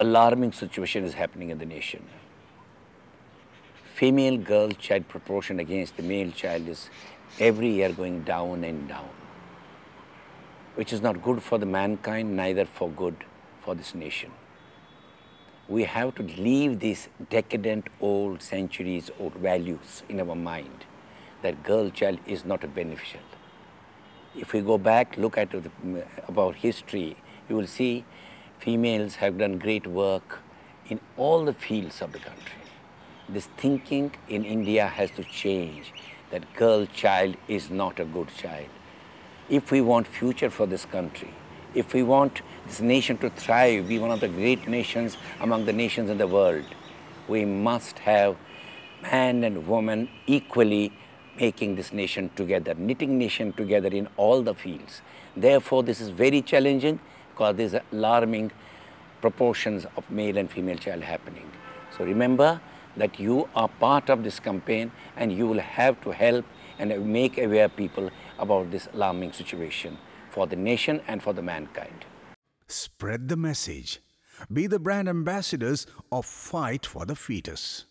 alarming situation is happening in the nation. Female girl child proportion against the male child is every year going down and down, which is not good for the mankind, neither for good for this nation. We have to leave these decadent old centuries old values in our mind that girl child is not beneficial. If we go back, look at about history, you will see females have done great work in all the fields of the country. This thinking in India has to change that girl child is not a good child. If we want future for this country, if we want this nation to thrive, be one of the great nations among the nations in the world, we must have man and woman equally making this nation together, knitting nation together in all the fields. Therefore, this is very challenging because there's alarming proportions of male and female child happening. So remember that you are part of this campaign and you will have to help and make aware people about this alarming situation for the nation and for the mankind. Spread the message. Be the brand ambassadors of Fight for the Fetus.